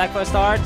back for a start.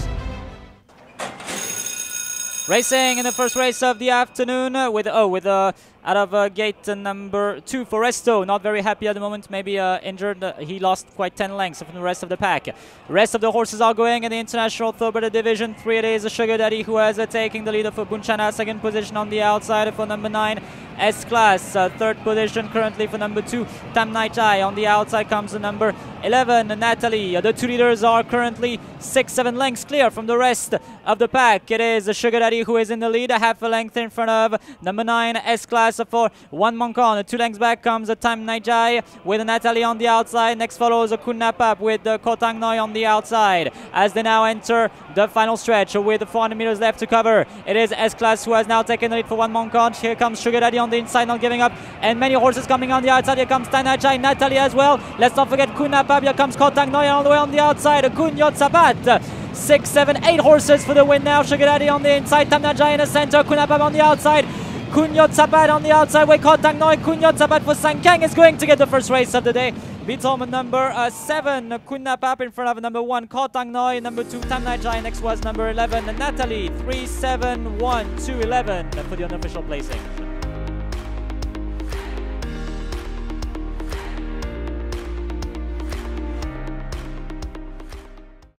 Racing in the first race of the afternoon uh, with oh with uh, out of uh, gate number two Foresto not very happy at the moment maybe uh, injured uh, he lost quite 10 lengths from the rest of the pack. Rest of the horses are going in the international thoroughbred division. Three it is Sugar Daddy who has uh, taking the lead for Bunchana. Second position on the outside for number nine S class uh, third position currently for number two Tam Naitai on the outside comes the number 11 Natalie. The two leaders are currently six seven lengths clear from the rest of the pack. It is Sugar Daddy who is in the lead a half a length in front of number nine S class for one Moncon. Two lengths back comes a Time Naijai with Natalie on the outside. Next follows a Kunapap with the Kotang Noi on the outside as they now enter the final stretch with 400 meters left to cover. It is S Class who has now taken the lead for one Moncon. Here comes Sugar Daddy on the inside, not giving up, and many horses coming on the outside. Here comes Time Naijai, Natalie as well. Let's not forget Kunapap. Here comes Kotang Noi all the way on the outside. Khun Yodspat. Six, seven, eight horses for the win now. Sugar Daddy on the inside, Tamnajai in the center, Kunapap on the outside. Khun Yodspat on the outside with Kotang Noi. Khun Yodspat for Sankang is going to get the first race of the day. Beats home number uh, 7, Kunapap in front of number 1, Kotang Noi. Number 2, Tamnajai. Next was number 11, Natalie. 3, 7, 1, 2, 11 for the unofficial placing.